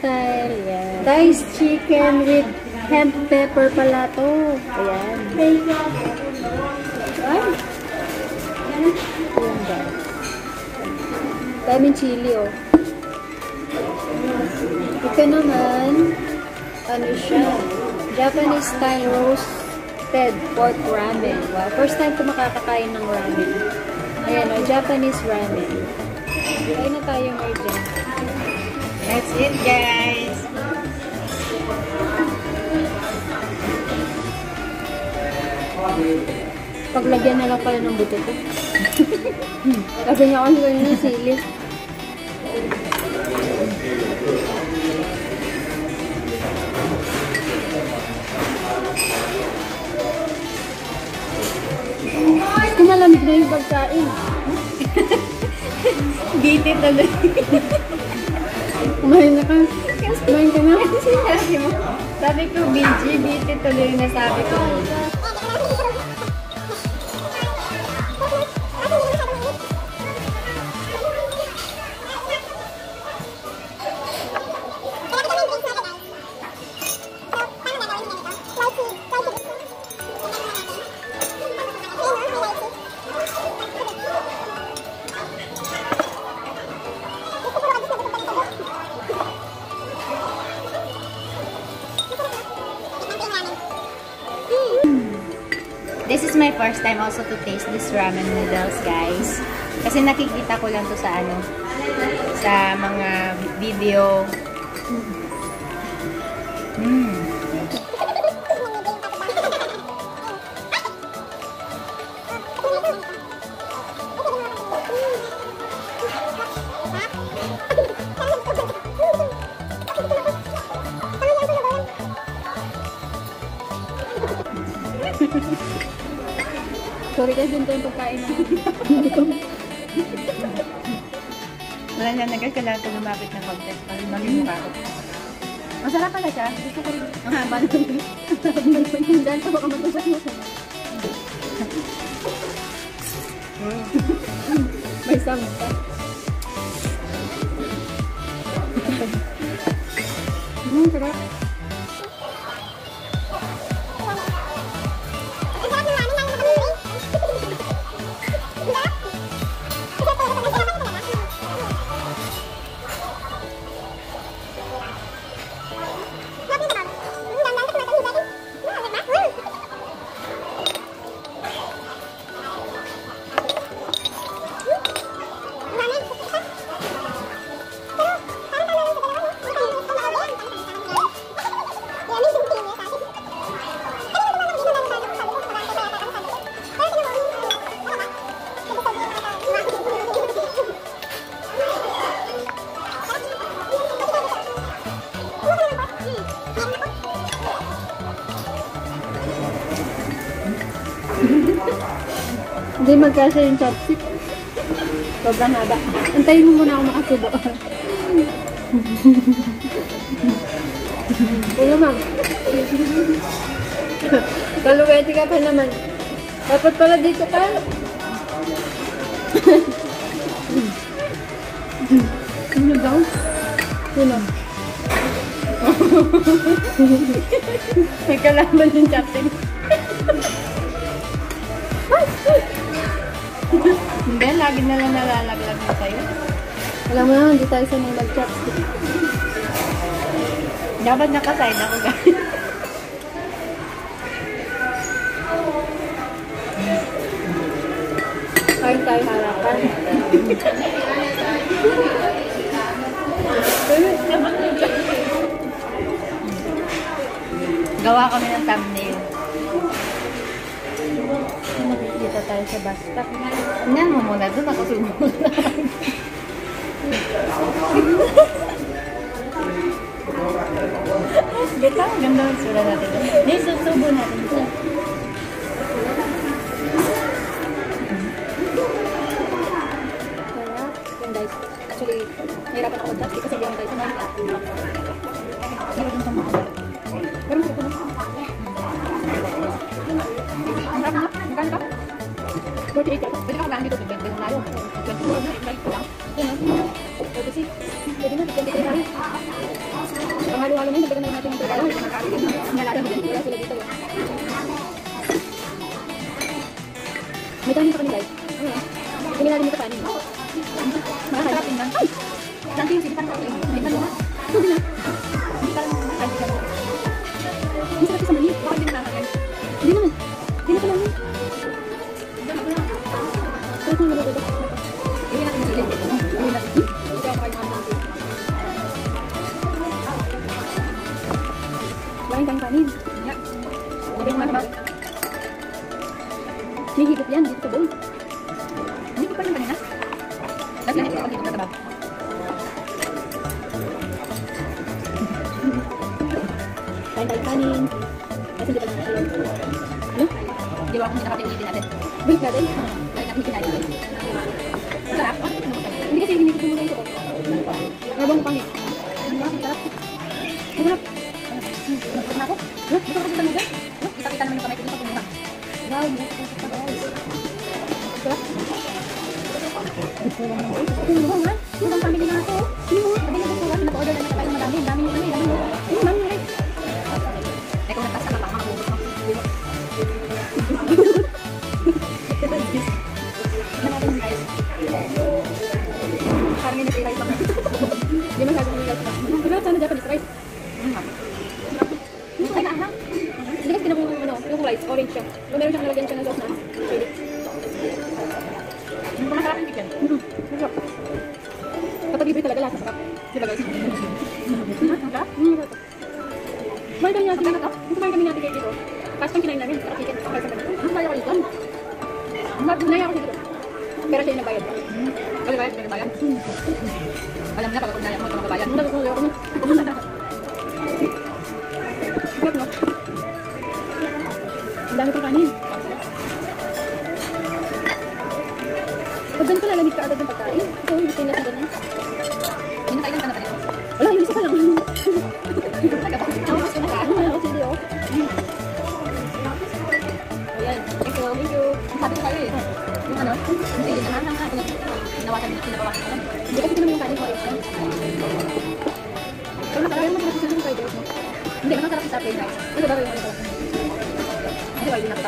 Family Mergen, healthy lifestyle. Yan. Diced chicken with hemp pepper pala to. Ayan. Ay. Ayan guys. Daming chili oh. Ito naman, ano siya? Japanese style roasted pork ramen. Wow, first time ko makakakain ng ramen. Ayan o, Japanese ramen. Kain na tayo, Mergen. That's it, guys. Paglagyan na lang pala ng buto ko. Kasi nga ako kanina sili. Gusto malamig na yung pagkain. Bitit tuloy. Kumain na ka. Kumain ka na. Sinabi mo. Sabi ko, BG, bitit tuloy na sabi ko. This is my first time also to taste this ramen noodles, guys. Kasi nakikita ko lang to sa ano, sa mga video. Mm. Sorry kasi ito yung pagkain na. Wala na nagkakalato lumapit ng konti. Pag maging mukha ko. Masarap pala siya. Gusto ko rin. Ang haba na. Dahil pa baka matusok mo. May sampa. Hmm, sarap. Hindi magkasya yung chopstick. Sobrang haba. Antayin mo muna ako makasubo. Ano ma'am? Kaluwete ka pa naman. Dapat pala dito ka. Ano daw? Sino? May kalaban yung chapstick. Hindi, lagi na lang nalalaglag na sa'yo. Alam mo naman, hindi tayo sanay mag-chopstick. Dapat nakaside ako, guys. Kain tayo harapan. Gawa kami ng thumbnail. Tayo sa bus stop. Tingnan mo muna doon, nakasubo na. Ganda, ang ganda ng sura natin. Hindi, susubo natin. Dice. Actually, nahirapan ako mag-chopstick kasi hindi ako dice. Hindi ko din sa mga. Dagdagan na natin ng tuyo. Nalala mo din, wala sila dito. eh. May kanin pa kami guys. Ano yan? Kinilalim ito kanin. Makakasarap din yan. Ay! Saan yung silipan ko? May kanin na. Hindi na. Hindi ka lang May higop yan, dito sa bowl. Hindi ko pa yung kanina. Tapos ganito ako dito sa tabaw. Kain tayo kanin. Kasi hindi pa naman kayo. Ano? Di ba kung hindi nakapilitin natin? Balik natin. Balik natin kinain natin. Sarap. Hindi kasi hinigop ko muna yung suko. Nabang pangit. Ano ba? Sarap. Sarap. Nagpapit na ako. Huh? Gusto ko sa noodle? Huh? Kita-kita naman yung kamay ko dito pag kumuha. Wow, masarap pa guys. Sarap. Ito yung mga, ha? Yung bang family na ako. Sino mo? Sabi niya gusto ko, napa-order na na tayo ng madami. Ang dami yung ano, ang dami yung... Ano, dami yung rice. Eh kung nagtas ka pa, makakubos mo. Ano natin yung rice? Parang may nag-rice ako. Hindi masyadong yung rice na. Pero sana Japanese rice. Hindi ko kailangan. Hindi kasi tinapon ano, rice, orange siya. Kung meron siyang nalagyan siya ng sauce na chili. Yung masarap yung chicken. Mhm. Masarap. Kapag libre talaga lahat masarap. Diba guys? Masarap? Mm, masarap. Kumain kami natin dito. Kumain kami natin kayo dito. Tapos pang kinain namin, para chicken. Okay, sa ganito. Ang kaya ko dito. Naya ako dito. Pero siya yung nagbayad. Kasi bayad, may bayad. Alam niya, pag ako naya mo, ito makabayad. Ang dami ko ako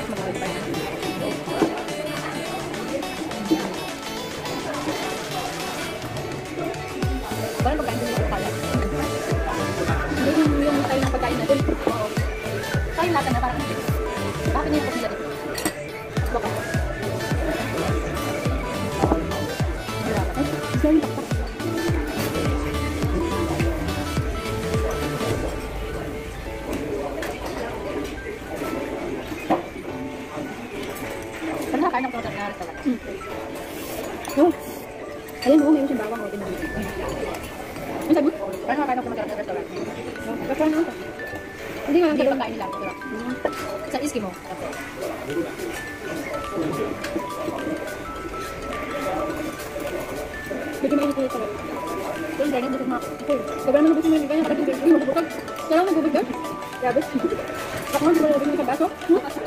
Parang pagkain din nila kaya. Hindi yung tayo ng pagkain natin. Kaya lahat na parang bakit niya product na restaurant. Oh. Ayan oh, mayroon siyang bawang oh. Tingnan mo. Ano sabi mo? Parang nakakain ng product na restaurant. Restaurant na ito. Hindi nga, Hindi hindi yung pagkain nila. Pero, sa Eskimo. Medyo mainit ulit ako. Pero ang ganyan, busog na ako. Okay. Sobrang naman busog mo yung ganyan. Parang hindi mo mabusog. Kaya ako nagubig doon. Grabe. Ako nga, di ba nabusog ng baso? Hmm?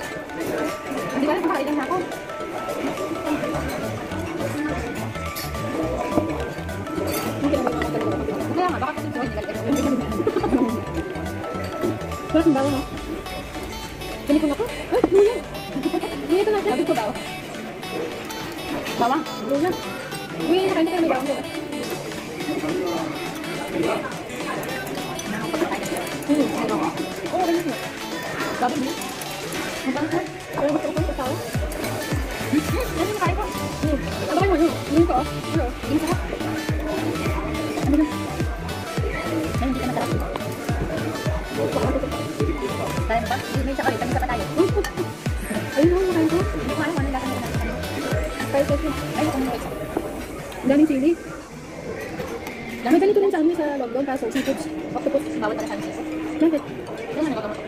Bakit ang bawang oh? Ganito ako? Ay, luya! Luya ito natin. Sabi ko daw. Bawang. Luya. Luya yung kanya kayo may bawang diba? Hmm. Oo, ganyan mo. Sabi niya. Ang bangka. Pero gusto ko sa tao. Yan yung kaya ko. Hmm. Ano kayo mo? Luya ko oh. Ano? Daming sili. May ganito rin sa amin sa lockdown kaso seafoods. Octopus. Bawal pala sa amin sisa. Bakit? Ano nga nagagamot?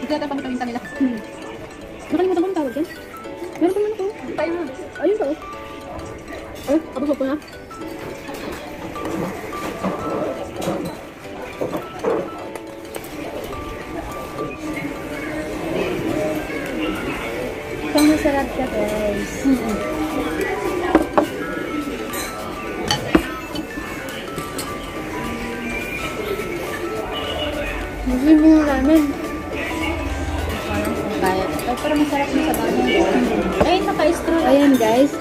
Hindi natin pamitaminta nila. Hmm. Nakalimutan ko yung tawag yan. Meron pa man ako. Tayo na. Ayun pa oh. Ay, abusog ko na. Kung masarap siya guys. Mo ng ramen? Parang kaya. Ay, masarap sa naka-straw. Ayan guys.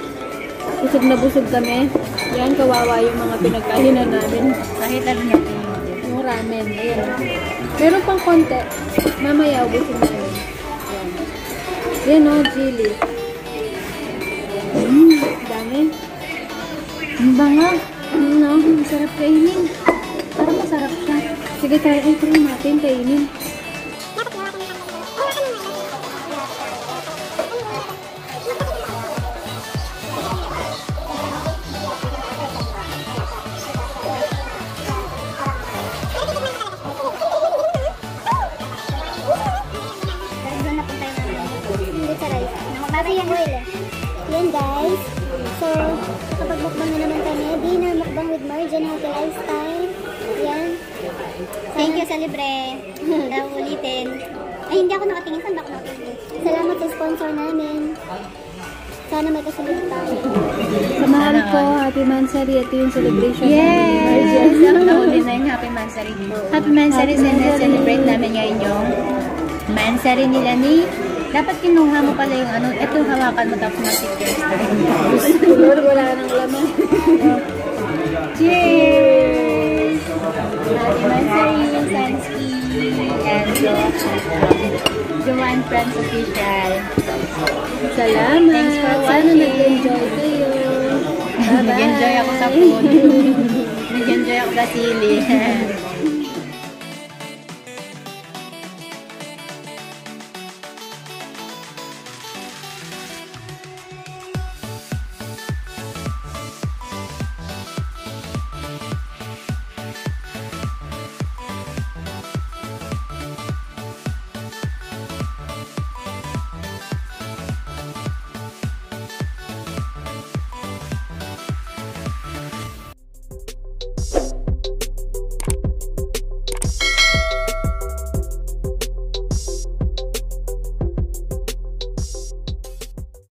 Busog na busog kami. Yan, kawawa yung mga pinagkainan namin. Kahit ano natin yung ramen. Ayan. Meron pang konti. Mamaya, ubusin namin. Ayan. Yan o, chili. Mmm, dami. Ang banga. Ano, no? Ang sarap kainin. Parang masarap siya. Sige, tayo. Ay, try natin kainin. Yan guys. So, nakapag-mukbang na naman kami. Dinner mukbang with Marjan Happy Lifestyle. Yan. Thank you sa libre. Na ulitin. Ay, hindi ako nakatingin. Saan ba ako nakatingin? Salamat sa sponsor namin. Sana may kasunod tayo. Sa mahal ko, happy mansari. Ito yung celebration. Yes! Nauli na yung Happy Mansari. Happy Mansari na celebrate namin ngayon yung Mansari nila ni dapat kinuha mo pala yung ano, ito hawakan mo tapos mag-cheers Lord, wala nang laman. Cheers! Happy Mansari, Sansky, and Juwan Friends Official. Salamat. Thanks for Sana watching. nag-enjoy kayo. Bye-bye. Nag-enjoy ako sa food. Nag-enjoy ako sa sili.